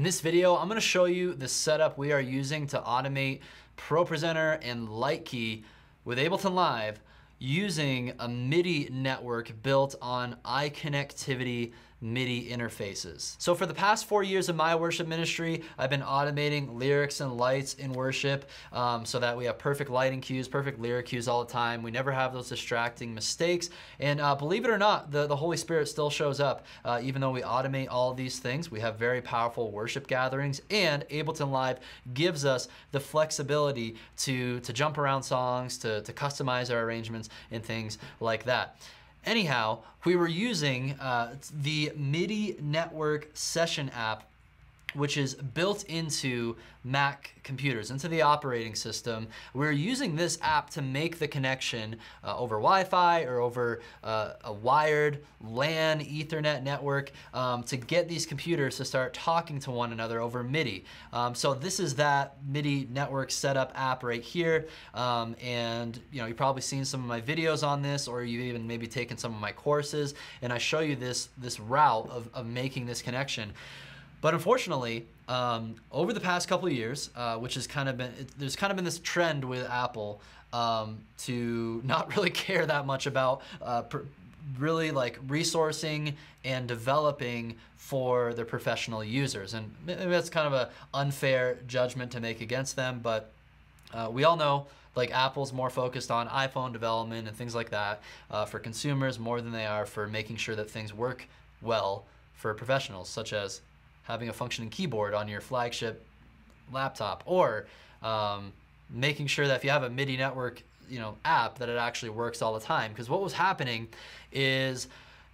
In this video, I'm gonna show you the setup we are using to automate ProPresenter and Lightkey with Ableton Live using a MIDI network built on iConnectivity MIDI interfaces. So for the past four years of my worship ministry, I've been automating lyrics and lights in worship um, so that we have perfect lighting cues, perfect lyric cues all the time. We never have those distracting mistakes. And uh, believe it or not, the, the Holy Spirit still shows up. Uh, even though we automate all these things, we have very powerful worship gatherings and Ableton Live gives us the flexibility to, to jump around songs, to, to customize our arrangements and things like that. Anyhow, we were using uh, the MIDI Network Session app which is built into Mac computers, into the operating system. We're using this app to make the connection uh, over Wi-Fi or over uh, a wired LAN Ethernet network um, to get these computers to start talking to one another over MIDI. Um, so this is that MIDI network setup app right here. Um, and you know, you've probably seen some of my videos on this or you've even maybe taken some of my courses and I show you this, this route of, of making this connection. But unfortunately, um, over the past couple of years, uh, which has kind of been, it, there's kind of been this trend with Apple um, to not really care that much about uh, really like resourcing and developing for their professional users. And maybe that's kind of an unfair judgment to make against them, but uh, we all know like Apple's more focused on iPhone development and things like that uh, for consumers more than they are for making sure that things work well for professionals, such as having a functioning keyboard on your flagship laptop or um, making sure that if you have a MIDI network you know app that it actually works all the time. Because what was happening is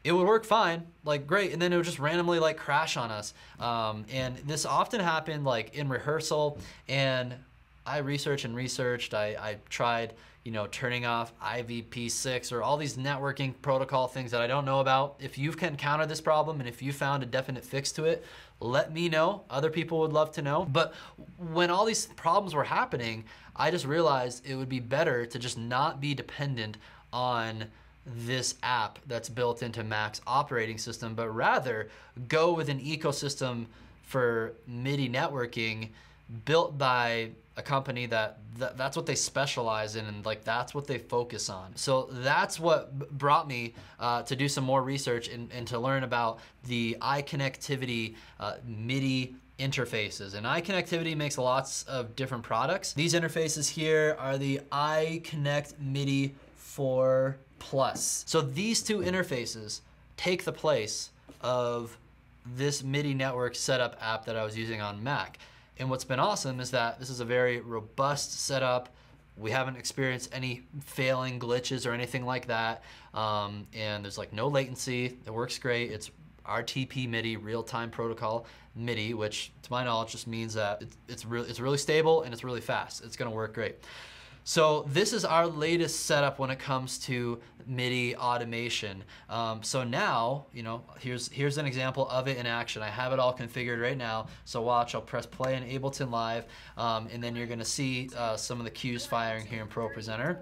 it would work fine like great and then it would just randomly like crash on us. Um, and this often happened like in rehearsal and I researched and researched I, I tried you know, turning off IPv6 or all these networking protocol things that I don't know about. If you can counter this problem and if you found a definite fix to it, let me know. Other people would love to know. But when all these problems were happening, I just realized it would be better to just not be dependent on this app that's built into Mac's operating system, but rather go with an ecosystem for MIDI networking built by a company that th that's what they specialize in and like that's what they focus on. So that's what brought me uh, to do some more research and, and, to learn about the iConnectivity uh, MIDI interfaces. And iConnectivity makes lots of different products. These interfaces here are the iConnect MIDI 4 Plus. So these two interfaces take the place of this MIDI network setup app that I was using on Mac. And what's been awesome is that this is a very robust setup. We haven't experienced any failing glitches or anything like that. Um, and there's like no latency. It works great. It's RTP MIDI, real-time protocol MIDI, which to my knowledge just means that it's, it's, really, it's really stable and it's really fast. It's gonna work great. So this is our latest setup when it comes to MIDI automation. Um, so now, you know, here's, here's an example of it in action. I have it all configured right now. So watch, I'll press play in Ableton Live, um, and then you're gonna see uh, some of the cues firing here in ProPresenter.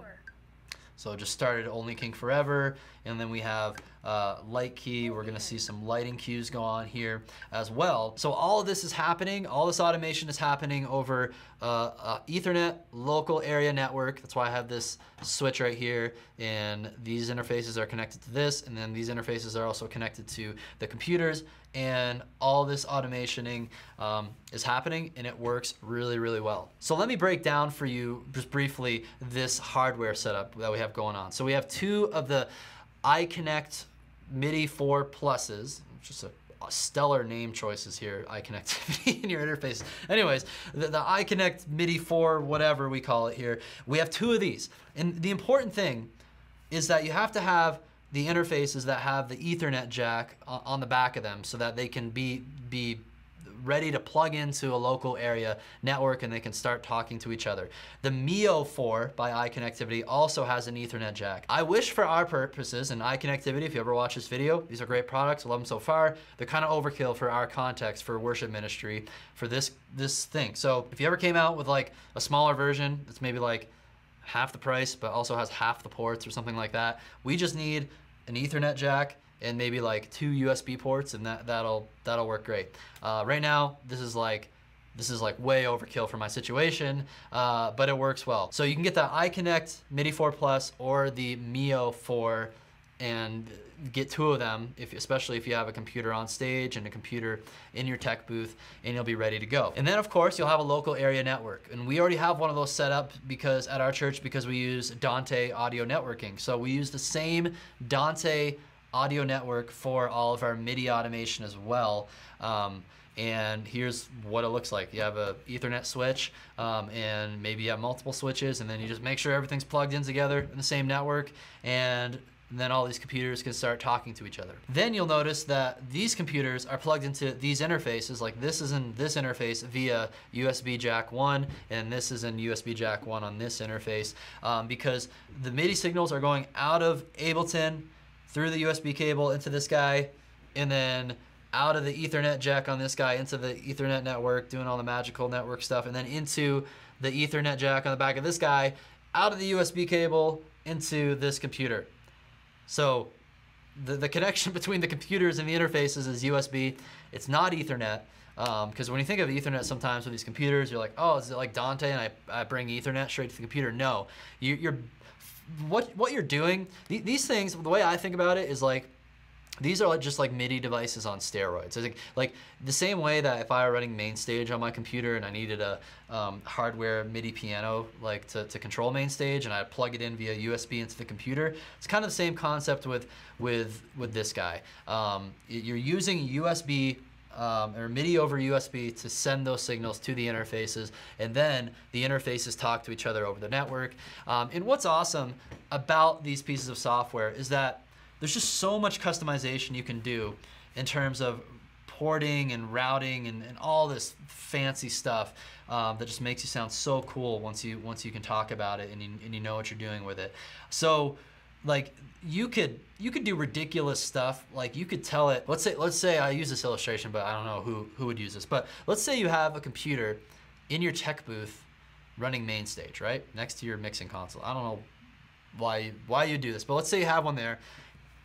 So just started Only King Forever, and then we have uh, key. We're gonna see some lighting cues go on here as well. So all of this is happening, all this automation is happening over uh, uh, Ethernet local area network. That's why I have this switch right here, and these interfaces are connected to this, and then these interfaces are also connected to the computers, and all this automationing um, is happening, and it works really, really well. So let me break down for you just briefly this hardware setup that we have going on. So we have two of the iConnect MIDI 4 pluses, just a stellar name choices here, iConnectivity in your interface. Anyways, the, the iConnect MIDI 4, whatever we call it here, we have two of these. And the important thing is that you have to have the interfaces that have the ethernet jack on the back of them so that they can be, be ready to plug into a local area network and they can start talking to each other. The Mio 4 by iConnectivity also has an ethernet jack. I wish for our purposes and iConnectivity, if you ever watch this video, these are great products, I love them so far. They're kind of overkill for our context for worship ministry for this, this thing. So if you ever came out with like a smaller version that's maybe like half the price but also has half the ports or something like that, we just need an ethernet jack and maybe like two USB ports, and that that'll that'll work great. Uh, right now, this is like this is like way overkill for my situation, uh, but it works well. So you can get the iConnect MIDI 4 Plus or the Mio 4 and get two of them, if, especially if you have a computer on stage and a computer in your tech booth, and you'll be ready to go. And then of course you'll have a local area network, and we already have one of those set up because at our church because we use Dante audio networking. So we use the same Dante audio network for all of our MIDI automation as well. Um, and here's what it looks like. You have a ethernet switch um, and maybe you have multiple switches and then you just make sure everything's plugged in together in the same network and then all these computers can start talking to each other. Then you'll notice that these computers are plugged into these interfaces, like this is in this interface via USB jack 1, and this is in USB jack 1 on this interface, um, because the MIDI signals are going out of Ableton through the USB cable into this guy, and then out of the Ethernet jack on this guy into the Ethernet network, doing all the magical network stuff, and then into the Ethernet jack on the back of this guy, out of the USB cable into this computer. So the, the connection between the computers and the interfaces is USB. It's not Ethernet. Because um, when you think of Ethernet sometimes with these computers, you're like, oh, is it like Dante and I, I bring Ethernet straight to the computer? No. You, you're what, what you're doing, th these things, the way I think about it is like, these are just like MIDI devices on steroids. Like, like the same way that if I were running MainStage on my computer and I needed a um, hardware MIDI piano like to, to control MainStage and I plug it in via USB into the computer, it's kind of the same concept with with with this guy. Um, you're using USB um, or MIDI over USB to send those signals to the interfaces, and then the interfaces talk to each other over the network. Um, and what's awesome about these pieces of software is that there's just so much customization you can do in terms of porting and routing and, and all this fancy stuff um, that just makes you sound so cool once you once you can talk about it and you, and you know what you're doing with it. So like you could you could do ridiculous stuff. Like you could tell it let's say let's say I use this illustration but I don't know who who would use this. But let's say you have a computer in your tech booth running MainStage right? Next to your mixing console. I don't know why why you do this but let's say you have one there.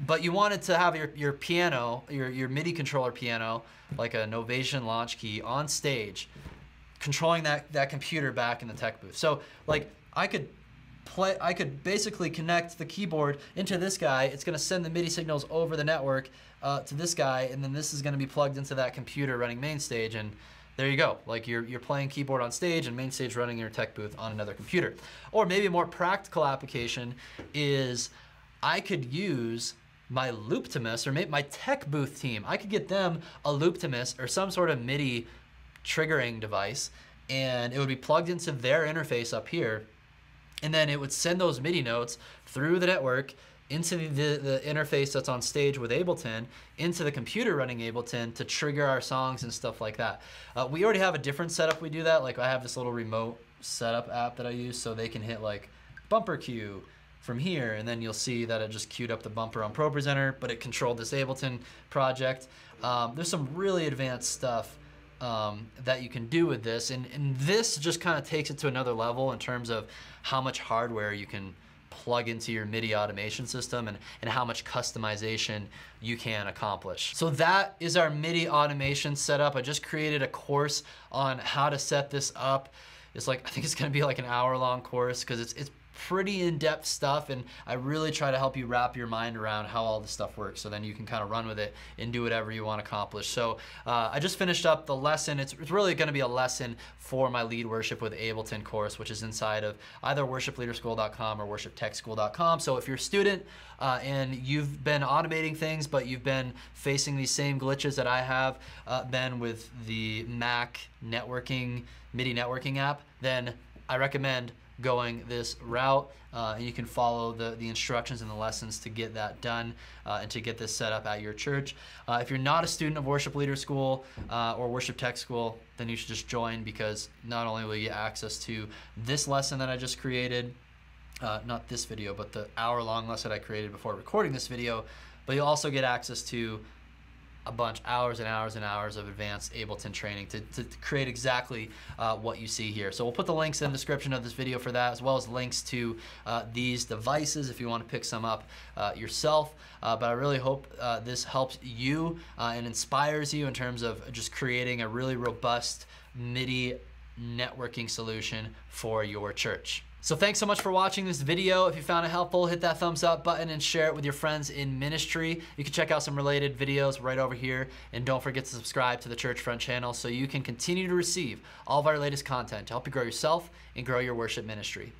But you wanted to have your, your piano, your, your MIDI controller piano, like a Novation Launchkey on stage, controlling that, that computer back in the tech booth. So like I could play, I could basically connect the keyboard into this guy. It's gonna send the MIDI signals over the network uh, to this guy, and then this is gonna be plugged into that computer running MainStage, and there you go. Like you're, you're playing keyboard on stage and MainStage running your tech booth on another computer. Or maybe a more practical application is I could use my Looptimus or my tech booth team, I could get them a Looptimus or some sort of MIDI triggering device and it would be plugged into their interface up here and then it would send those MIDI notes through the network into the, the, interface that's on stage with Ableton, into the computer running Ableton to trigger our songs and stuff like that. Uh, we already have a different setup we do that. Like I have this little remote setup app that I use so they can hit like bumper cue, from here, and then you'll see that it just queued up the bumper on ProPresenter, but it controlled this Ableton project. Um, there's some really advanced stuff um, that you can do with this, and, and this just kind of takes it to another level in terms of how much hardware you can plug into your MIDI automation system and, and how much customization you can accomplish. So that is our MIDI automation setup. I just created a course on how to set this up. It's like, I think it's gonna be like an hour long course because it's, it's pretty in-depth stuff and I really try to help you wrap your mind around how all this stuff works so then you can kind of run with it and do whatever you want to accomplish. So uh, I just finished up the lesson. It's, really going to be a lesson for my lead worship with Ableton course which is inside of either worshipleaderschool.com or worshiptechschool.com. So if you're a student uh, and you've been automating things but you've been facing these same glitches that I have uh, been with the Mac networking, MIDI networking app, then I recommend going this route. Uh, and you can follow the, the instructions and the lessons to get that done uh, and to get this set up at your church. Uh, if you're not a student of Worship Leader School uh, or Worship Tech School, then you should just join because not only will you get access to this lesson that I just created, uh, not this video, but the hour long lesson I created before recording this video, but you'll also get access to a bunch, hours and hours and hours of advanced Ableton training to, to create exactly uh, what you see here. So we'll put the links in the description of this video for that, as well as links to uh, these devices if you want to pick some up uh, yourself. Uh, but I really hope uh, this helps you uh, and inspires you in terms of just creating a really robust MIDI networking solution for your church. So thanks so much for watching this video. If you found it helpful, hit that thumbs up button and share it with your friends in ministry. You can check out some related videos right over here. And don't forget to subscribe to the Churchfront channel so you can continue to receive all of our latest content to help you grow yourself and grow your worship ministry.